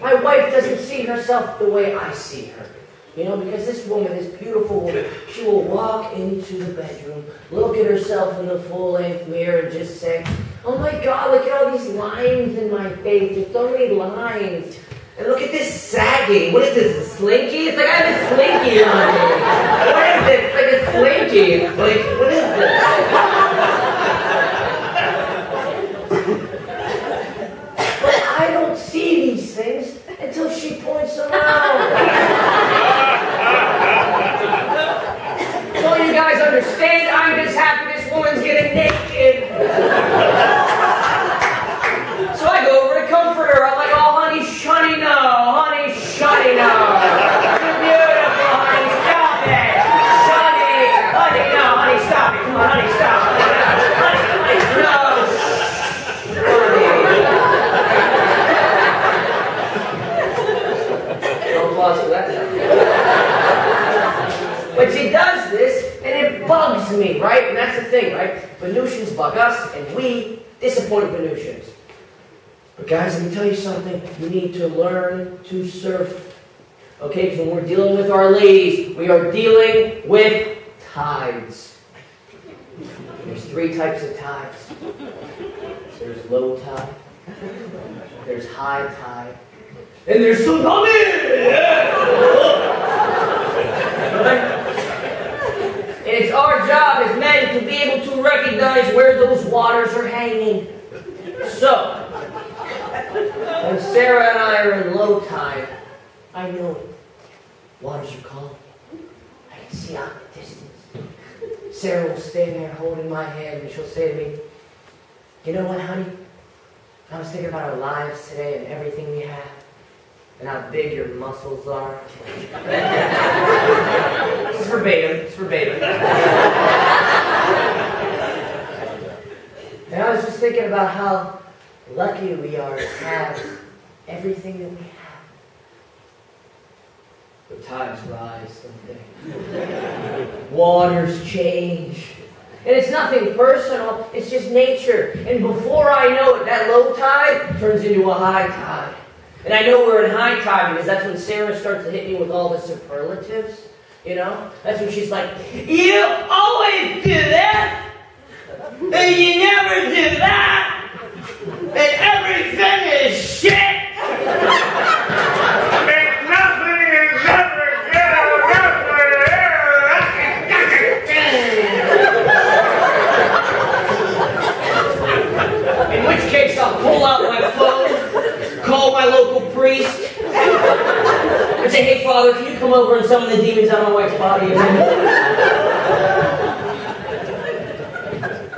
my wife doesn't see herself the way I see her. You know, because this woman, this beautiful woman, she will walk into the bedroom, look at herself in the full-length mirror and just say, oh my God, look at all these lines in my face. There's so many lines. And look at this sagging. What is this, slinky? It's like I have a slinky on me. What is this? It's like a slinky. Like, what is this? But I don't see these things until she points them out. Don't you understand? I'm just happy this woman's getting naked. So I go over to comfort her. I'm like, oh, honey, shunny, no. Honey, shunny, no. But she does this, bugs me, right? And that's the thing, right? Venusians bug us, and we disappoint Venusians. But guys, let me tell you something. You need to learn to surf. Okay, because when we're dealing with our ladies, we are dealing with tides. There's three types of tides. There's low tide, there's high tide, and there's tsunami! And it's our job as men to be able to recognize where those waters are hanging. So, when Sarah and I are in low tide, I know it. Waters are calm. I can see out in the distance. Sarah will stand there holding my hand and she'll say to me, You know what, honey? I was thinking about our lives today and everything we have and how big your muscles are. verbatim. It's verbatim. and I was just thinking about how lucky we are to have everything that we have. The tides rise someday. Waters change. And it's nothing personal, it's just nature. And before I know it, that low tide turns into a high tide. And I know we're in high tide because that's when Sarah starts to hit me with all the superlatives. You know? That's when she's like, You always do this! And you never do that! And everything is shit! And nothing is ever In which case, I'll pull out my phone, call my local priest, and say, hey, Father, can you come over and the demons out of my wife's body?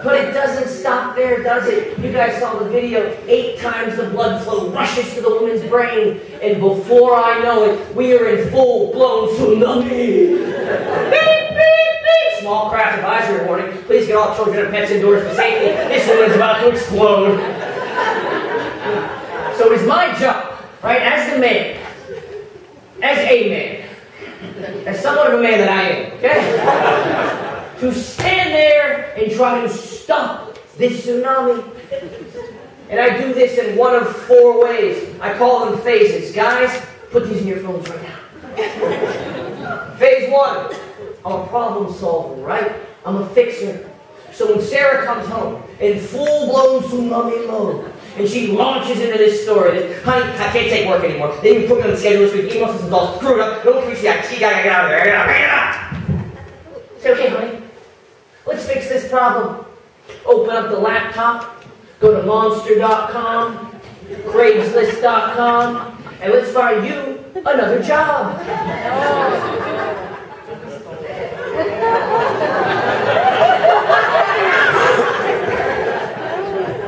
But it doesn't stop there, does it? You guys saw the video. Eight times the blood flow rushes to the woman's brain, and before I know it, we are in full-blown tsunami. Beep, beep, beep. Small craft advisory warning. Please get all children and pets indoors for safety. This woman's about to explode. So it's my job, right, as the man, as a man, as somewhat of a man that I am, okay? to stand there and try to stop this tsunami. And I do this in one of four ways. I call them phases. Guys, put these in your phones right now. Phase one, I'm a problem solver, right? I'm a fixer. So when Sarah comes home in full-blown tsunami mode, and she launches into this story honey, I can't take work anymore. They even put me on the schedule this week. Email system's all screwed up. Don't appreciate that. She gotta get out of there. Out, get out. Say, okay, honey, let's fix this problem. Open up the laptop, go to monster.com, Craigslist.com, and let's find you another job.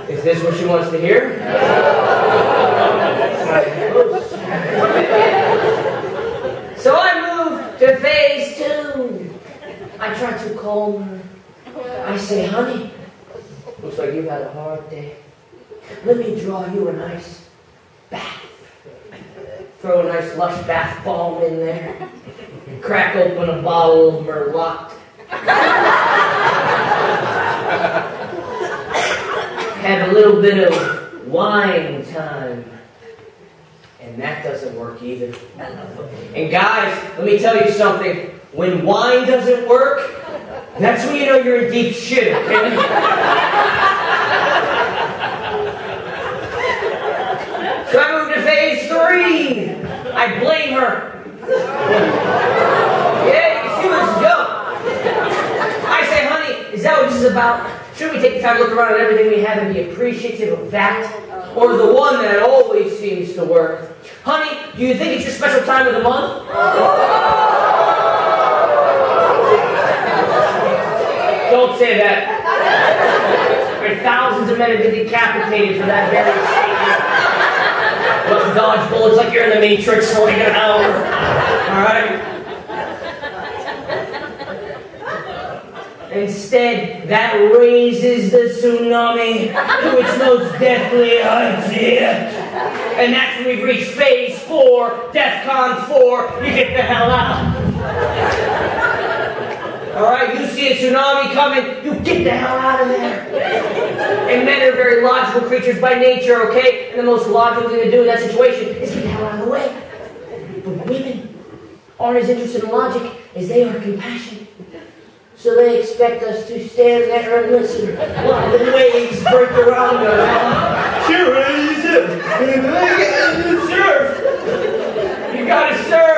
Is this so I move to phase two. I try to calm her. I say, honey, looks like you've had a hard day. Let me draw you a nice bath. Throw a nice lush bath bomb in there. Crack open a bottle of Merlot. Have a little bit of wine time. And that doesn't work either. And guys, let me tell you something. When wine doesn't work, that's when you know you're in deep shit, okay? so I moved to phase three. I blame her. Yeah, this is going. I say, honey, is that what this is about? Should we take the time to look around at everything we have and be appreciative of that? Or the one that always seems to work? Honey, do you think it's your special time of the month? Don't say that. Where thousands of men have been decapitated for that very statement. Let's dodge bullets like you're in the Matrix for like an hour. Alright? Instead, that raises the tsunami to its most deathly here. And that's when we've reached phase four, DEFCON 4, you get the hell out. Alright, you see a tsunami coming, you get the hell out of there. And men are very logical creatures by nature, okay? And the most logical thing to do in that situation is get the hell out of the way. But women aren't as interested in logic as they are compassion. So they expect us to stand there and listen while the waves break around us. Sure, you do? You gotta serve.